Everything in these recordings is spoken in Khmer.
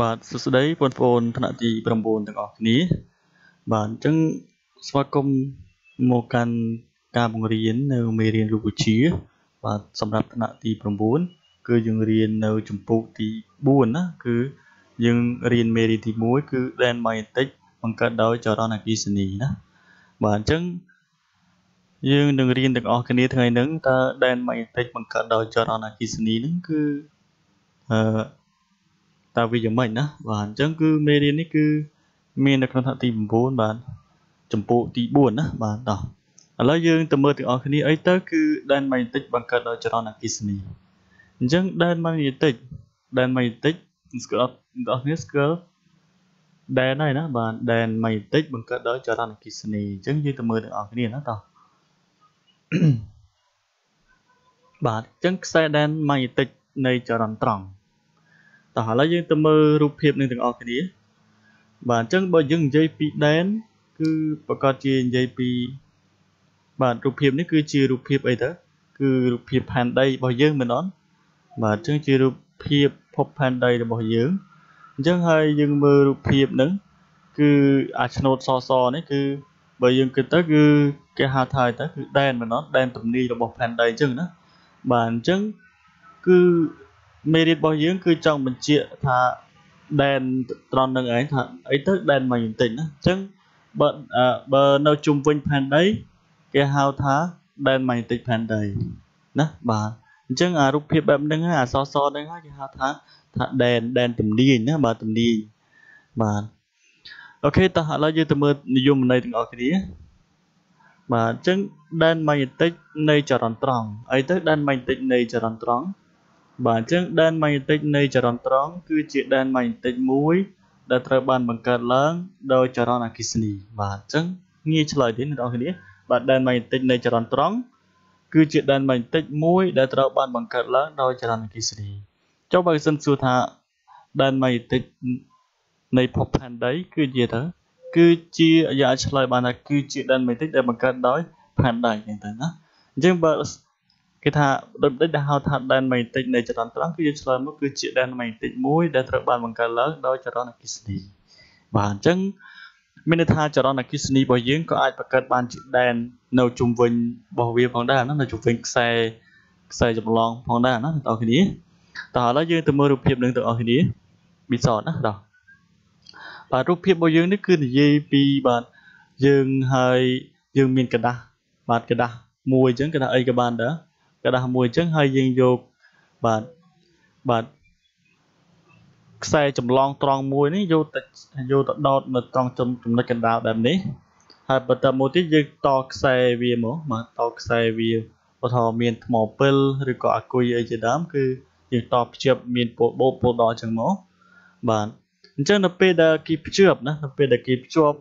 បាទសួស្តីបងប្អូនថ្នាក់ទី9ទាំងអស់គ្នាបាទអញ្ចឹងស្វាគមន៍មកកាន់ការបង្រៀននៅមេរៀនរូបវិទ្យាបាទសម្រាប់ថ្នាក់ទី9គឺយើងរៀននៅចម្ពោះទី4ណាគឺយើងរៀនមេរៀនទី1គឺដែនម៉ាញេទិកបង្កើតដោយចរន្តអគ្គិសនីណាបាទអញ្ចឹងយើងនឹងរៀនទាំងអស់គ្នាថ្ងៃនេះតើដែនម៉ាញេទិកបង្កើតដោយចរន្តអគ្គិសនីហ្នឹងគឺអឺ តើវាយ៉ាងម៉េចណាបាទអញ្ចឹងគឺមេរៀននេះគឺមាននៅក្នុងថ្នាក់ទី9បាទចម្ពោះទី4ណាបាទតោះឥឡូវយើងទៅមើលទាំងអស់គ្នាអីទៅគឺដែនម៉ាញេទិកបង្កើតដោយចរន្តអគ្គិសនីអញ្ចឹងដែនម៉ាញេទិកដែនម៉ាញេទិកស្គាល់ទាំងអស់គ្នាស្គាល់ដែនហើយណាបាទដែនម៉ាញេទិកបង្កើតដោយចរន្តអគ្គិសនីអញ្ចឹងយើងទៅមើលទាំងអស់គ្នាណាតោះបាទអញ្ចឹងខ្សែដែនម៉ាញេទិកនៃចរន្តត្រង់ តោះឥឡូវយើងទៅមើលរូបភាពនឹងទាំងអស់គ្នាបាទអញ្ចឹងបើយើងនិយាយពីដែនគឺប្រកាសជានិយាយពីបាទរូបភាពនេះគឺជារូបភាពអីទៅគឺរូបភាពផែនដីរបស់យើងមែនអត់បាទអញ្ចឹងជារូបភាពភពផែនដីរបស់យើងអញ្ចឹងហើយយើងមើលរូបភាពហ្នឹងគឺអាឆ្នោតសសនេះគឺបើយើងគិតទៅគឺគេហៅថាទៅគឺដែនមែនអត់ដែនទំនាយរបស់ផែនដីអញ្ចឹងណាបាទអញ្ចឹងគឺ មេរៀនរបស់យើងគឺចង់បញ្ជាក់ថាដែនត្រង់នឹងឯងថាអីទៅដែនម៉ាញេទិកណាអញ្ចឹងបើបើនៅជុំវិញផែនដីគេហៅថាដែនម៉ាញេទិកផែនដីណាបាទអញ្ចឹងអារូបភាពបែបហ្នឹងអាសសហ្នឹងគេហៅថាថាដែនដែនទំនាញណាបាទទំនាញបាទអូខេតោះឥឡូវយើងទៅមើលនិយមន័យទាំងអស់គ្នាបាទអញ្ចឹងដែនម៉ាញេទិកនៃចរន្តត្រង់អីទៅដែនម៉ាញេទិកនៃចរន្តត្រង់ បាទអញ្ចឹងដែនម៉ាញេទិកនៃចរន្តត្រង់គឺជាដែនម៉ាញេទិកមួយដែលត្រូវបានបង្កើតឡើងដោយចរន្តអគ្គិសនីបាទអញ្ចឹងងាយឆ្លើយទេអ្នកនរគ្នាបាទដែនម៉ាញេទិកនៃចរន្តត្រង់គឺជាដែនម៉ាញេទិកមួយដែលត្រូវបានបង្កើតឡើងដោយចរន្តអគ្គិសនីចុះបើសិនសួរថាដែនម៉ាញេទិកនៃភពផែនដីគឺជាទៅគឺជាយ៉ាងឆ្លើយបានថាគឺជាដែនម៉ាញេទិកដែលបង្កើតដោយផែនដីអញ្ចឹងទៅណាអញ្ចឹងបើ គេថាដូចដូចដែលហៅថាដែនម៉ែតិចនៃចរន្តត្រង់គឺយើងឆ្លើយមកគឺជាដែនម៉ែតិចមួយដែលត្រូវបានបង្កើតឡើងដោយចរន្តអគ្គិសនីបាទអញ្ចឹងមានន័យថាចរន្តអគ្គិសនីរបស់យើងក៏អាចបង្កើតបានជាដែននៅជុំវិញរបស់វាផងដែរណានៅជុំវិញខ្សែខ្សែចម្លងផងដែរណាបងប្អូនគ្នាតោះឥឡូវយើងទៅមើលរូបភាពនឹងបងប្អូនគ្នាមានសតណាតោះបាទរូបភាពរបស់យើងនេះគឺនិយាយពីបាទយើងហើយយើងមានកដាស់បាទកដាស់មួយអញ្ចឹងកដាស់អីក៏បានដែរ กระดาษមួយអញ្ចឹងហើយយើងយកបាទបាទខ្សែចម្លងត្រង់មួយនេះយកទៅយកទៅដោតនៅត្រង់ចំណុចកណ្ដាលបែបនេះហើយបន្តមកទៀតយើងតខ្សែវាមកបាទតខ្សែវាបើថាមានថ្មពិលឬក៏អាគុយអីជាដើមគឺយើងតភ្ជាប់មានពោបោពោដអញ្ចឹងមកបាទអញ្ចឹងនៅពេលដែលគេភ្ជាប់ណានៅពេលដែលគេភ្ជាប់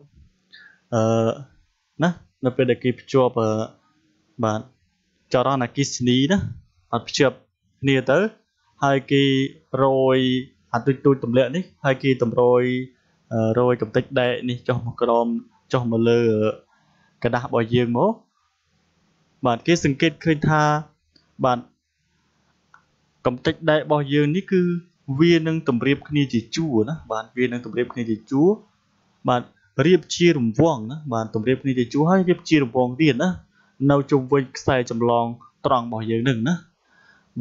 អឺណានៅពេលដែលគេភ្ជាប់អឺបាទ ចរន្តអគិសនីណាអត់ភ្ជាប់គ្នាទៅហើយគេរយអាទុយទូចទម្លាក់នេះហើយគេតម្រយរយកំតិចដែកនេះចុះមកក្រោមចុះមកលើกระดาษរបស់យើងមកបាទគេសង្កេតឃើញថាបាទកំតិចដែករបស់យើងនេះគឺវានឹងតម្រៀបគ្នាជាជួរណាបាទវានឹងតម្រៀបគ្នាជាជួរបាទរៀបជារង្វង់ណាបាទតម្រៀបគ្នាជាជួរហើយរៀបជារង្វង់ទៀតណា នៅជុំវិញខ្សែចម្លងត្រង់របស់យើងនឹងណា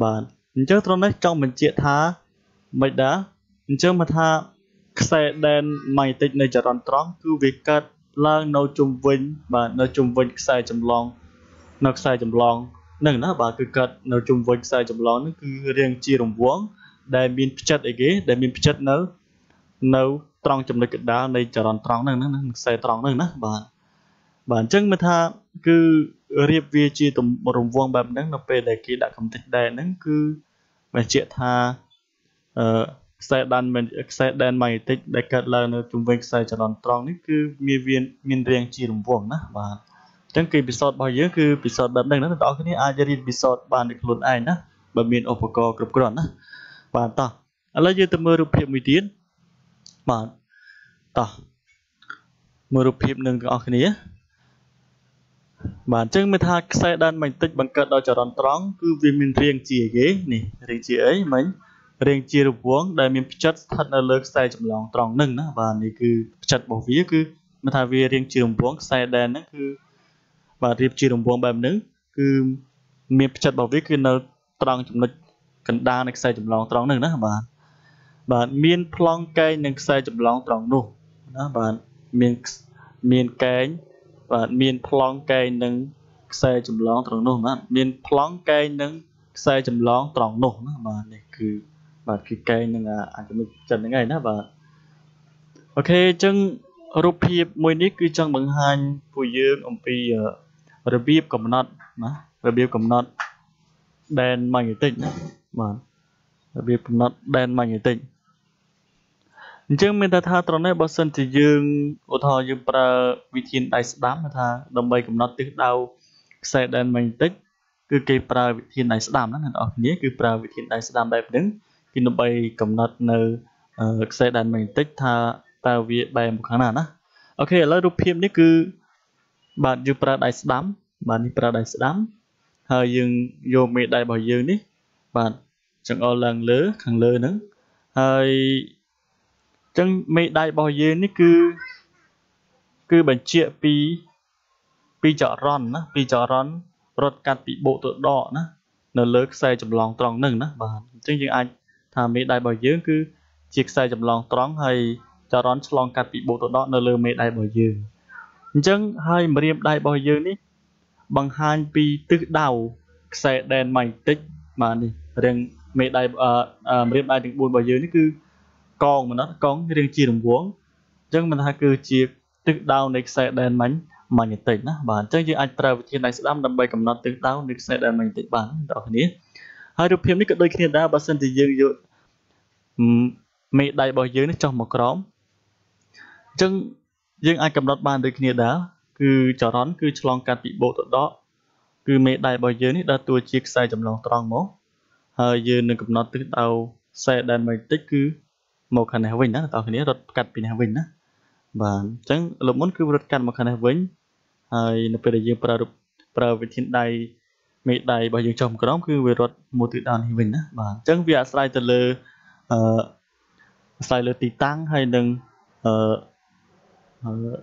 បាទអញ្ចឹងត្រង់នេះចង់បញ្ជាក់ថាមិនដែរអញ្ចឹងមកថាខ្សែដែនម៉ាញេទិកនៃចរន្តត្រង់គឺវាកើតឡើងនៅជុំវិញបាទនៅជុំវិញខ្សែចម្លងនៅខ្សែចម្លងនឹងណាបាទគឺកើតនៅជុំវិញខ្សែចម្លងនឹងគឺរាងជារង្វង់ដែលមានផ្ចិតអីគេដែលមានផ្ចិតនៅនៅត្រង់ចំណុចកណ្ដាលនៃចរន្តត្រង់ហ្នឹងណាខ្សែត្រង់ហ្នឹងណាបាទ បាទអញ្ចឹងមើលថាគឺរៀបវាជារង្វង់បែបហ្នឹងនៅពេលដែលគេដាក់កំទេចដែនហ្នឹងគឺបញ្ជាក់ថាអឺខ្សែដែនខ្សែដែនម៉ាញេទិកដែលកើតឡើងនៅជុំវិញខ្សែចរន្តត្រង់នេះគឺមានវាមានរាងជារង្វង់ណាបាទអញ្ចឹងគេពិសោធន៍របស់យើងគឺពិសោធន៍បែបហ្នឹងណាបងប្អូនគ្នាអាចរៀនពិសោធន៍បានដោយខ្លួនឯងណាបើមានឧបករណ៍គ្រប់គ្រាន់ណាបាទតោះឥឡូវយើងទៅមើលរូបភាពមួយទៀតបាទតោះមើលរូបភាពនឹងទាំងអស់គ្នា បាទអញ្ចឹងមើលថាខ្សែដែនម៉ាញ់ទិកបង្កើតដោយចរន្តត្រង់គឺវាមានរាងជាគេនេះរាងជាអីមិញរាងជារង្វង់ដែលមានផ្ចិតស្ថិតនៅលើខ្សែចម្លងត្រង់នឹងណាបាទនេះគឺផ្ចិតរបស់វាគឺមិនថាវារាងជារង្វង់ខ្សែដែនហ្នឹងគឺបាទរៀបជារង្វង់បែបហ្នឹងគឺមានផ្ចិតរបស់វាគឺនៅត្រង់ចំណុចកណ្ដាលនៃខ្សែចម្លងត្រង់ហ្នឹងណាបាទបាទមានប្លង់កែងនិងខ្សែចម្លងត្រង់នោះណាបាទមានមានកែង បាទមានប្លង់កែងនិងខ្សែចម្លងត្រង់នោះបាទមានប្លង់កែងនិងខ្សែចម្លងត្រង់នោះណាបាទនេះគឺបាទគឺកែងនឹងអាចំណុចចិត្តហ្នឹងឯងណាបាទអូខេអញ្ចឹងរូបភាពមួយនេះគឺចង់បង្ហាញពួកយើងអំពីរបៀបកំណត់ណារបៀបកំណត់ដែនម៉ាញ់ណេទិកណាបាទរបៀបកំណត់ដែនម៉ាញ់ណេទិក អញ្ចឹងមានតែថាត្រង់នេះបើសិនជាយើងឧទាហរណ៍យើងប្រើវិធានដៃស្ដាំថាដើម្បីកំណត់ទិសដៅខ្សែដែនម៉ាញ់ណេទិកគឺគេប្រើវិធានដៃស្ដាំណាអ្នកនរគ្នាគឺប្រើវិធានដៃស្ដាំបែបហ្នឹងគឺដើម្បីកំណត់នៅខ្សែដែនម៉ាញ់ណេទិកថាតើវាបែរមកខាងណាណាអូខេឥឡូវរូបភាពនេះគឺបាទយើងប្រើដៃស្ដាំបាទនេះប្រើដៃស្ដាំហើយយើងយកមេដៃរបស់យើងនេះបាទចង្អុលឡើងលើខាងលើហ្នឹងហើយ ចឹងមេដៃរបស់យើងនេះគឺគឺបញ្ជាក់ពីពីចរន្តណាពីចរន្តរត់កាត់ពីបូកទៅដកណានៅលើខ្សែចម្លងត្រង់ហ្នឹងណាបាទអញ្ចឹងយើងអាចថាមេដៃរបស់យើងគឺជាខ្សែចម្លងត្រង់ហើយចរន្តឆ្លងកាត់ពីបូកទៅដកនៅលើមេដៃរបស់យើងអញ្ចឹងហើយម្រាមដៃរបស់យើងនេះបង្ហាញពីទិសដៅខ្សែដែនម៉ាញ់ទិកបាទនេះរៀងមេដៃម្រាមដៃទាំង4របស់យើងនេះគឺ កងមិនអត់កងរៀងជារង្វង់អញ្ចឹងមិនថាគឺជាទិសដៅនៃខ្សែដែនម៉ាញ់ម៉ាញេទិកណាបាទអញ្ចឹងយើងអាចប្រើវិធានដៃស្ដាំដើម្បីកំណត់ទិសដៅនៃខ្សែដែនម៉ាញេទិកបានបងប្អូនគ្នាហើយរូបភាពនេះក៏ដូចគ្នាដែរបើសិនជាយើងយកមេដៃរបស់យើងនេះចុះមកក្រោមអញ្ចឹងយើងអាចកំណត់បានដូចគ្នាដែរគឺចរន្តគឺឆ្លងកាត់ពីបូកទៅដកគឺមេដៃរបស់យើងនេះដើរតួជាខ្សែចម្លងត្រង់មកហើយយើងនឹងកំណត់ទិសដៅខ្សែដែនម៉ាញេទិកគឺ មកខាងនេះវិញណាបងប្អូនគ្នារត់កាត់ពីនេះវិញណាបាទអញ្ចឹងលើមុនគឺរត់កាត់មកខាងនេះវិញហើយនៅពេលដែលយើងប្រើប្រើវិធានដៃមេដៃរបស់យើងចុះមកក្រោមគឺវារត់មកទិសដៅនេះវិញណាបាទអញ្ចឹងវាអាស្រ័យទៅលើអឺអាស្រ័យលើទីតាំងហើយនឹងអឺ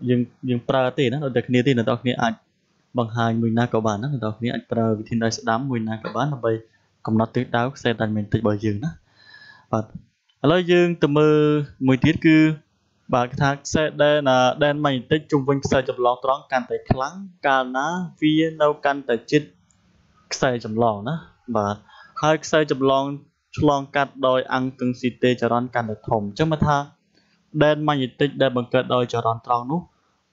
យើងយើងប្រើទេណាដល់តែគ្នាទេអ្នកនរគ្នាអាចបង្ហាញមួយណាក៏បានណាអ្នកនរគ្នាអាចប្រើវិធានដៃស្ដាំមួយណាក៏បានដើម្បីកំណត់ទិសដៅខ្សែដាច់មែនតិចរបស់យើងណាបាទ ឥឡូវយើងទៅមើលមួយទៀតគឺបាទគេថាខ្សែដែនដែនម៉ាញ់ទិកជុំវិញខ្សែចម្លងត្រង់កាន់តែខ្លាំងកាលណាវានៅកាន់តែជិតខ្សែចម្លងណាបាទហើយខ្សែចម្លងឆ្លងកាត់ដោយអង្គទឹងស៊ីតេចរន្តកាន់តែធំអញ្ចឹងមកថាដែនម៉ាញេទិកដែលបង្កើតដោយចរន្តត្រង់នោះ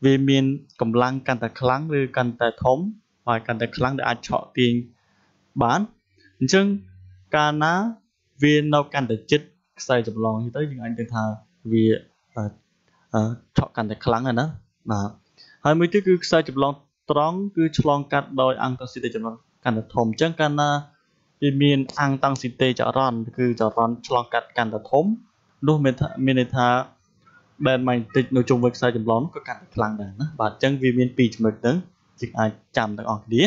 វាមានកម្លាំងកាន់តែខ្លាំងឬកាន់តែធំហើយកាន់តែខ្លាំងដែលអាចឆក់ទាញបានអញ្ចឹងកាលណាវានៅកាន់តែជិត ខ្សែចម្លងទៅយើងអាចដឹងថាវាឆក់កាន់តែខ្លាំងណាបាទហើយមួយទៀតគឺខ្សែចម្លងត្រង់គឺឆ្លងកាត់ដោយអង្គតស៊ីតេចម្លងកាន់តែធំអញ្ចឹងកាលណាវាមានអង្គតង់ស៊ីតេចរន្តគឺចរន្តឆ្លងកាត់កាន់តែធំនោះមានថាមានន័យថាបែនម៉ាញ់តិចនៅជុំវិញខ្សែចម្លងក៏កាន់តែខ្លាំងដែរណាបាទអញ្ចឹងវាមានពីរចំណុចហ្នឹងយើងអាចចាំទាំងអស់គ្នា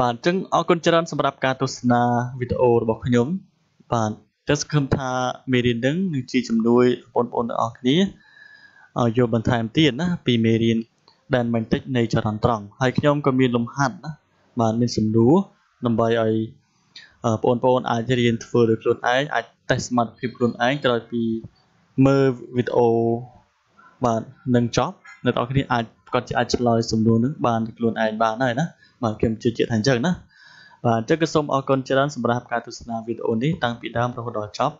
បាទអញ្ចឹងអរគុណច្រើនសម្រាប់ការទស្សនាវីដេអូរបស់ខ្ញុំបាទ តែសង្ឃឹមថាមេរៀនហ្នឹងនឹងជាជំនួយបងប្អូនទាំងអស់គ្នាយកបន្ថែមទៀតណាពីមេរៀនដែនម៉ាញ់តិចនៃចរន្តត្រង់ហើយខ្ញុំក៏មានលំហាត់ណាបាទមានសំណួរដើម្បីឲ្យបងប្អូនអាចរៀនធ្វើដោយខ្លួនឯងអាចតេស្តសមត្ថភាពខ្លួនឯងក្រោយពីមើលវីដេអូបាទនឹងចប់អ្នកនរគ្នាអាចគាត់ជាអាចឆ្លើយសំណួរនឹងបានខ្លួនឯងបានហើយណាបាទខ្ញុំជឿជាក់ថាអញ្ចឹងណា បាទអញ្ចឹងក៏សូមអរគុណច្រើនសម្រាប់ការទស្សនាវីដេអូនេះតាំងពីដើមរហូតដល់ចប់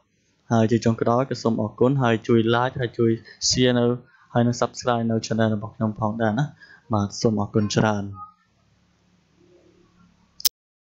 ហើយជាចុងក្រោយក៏សូមអរគុណហើយជួយ like ហើយជួយ share នៅហើយនឹង subscribe នៅ channel របស់ខ្ញុំផងដែរណាបាទសូមអរគុណច្រើន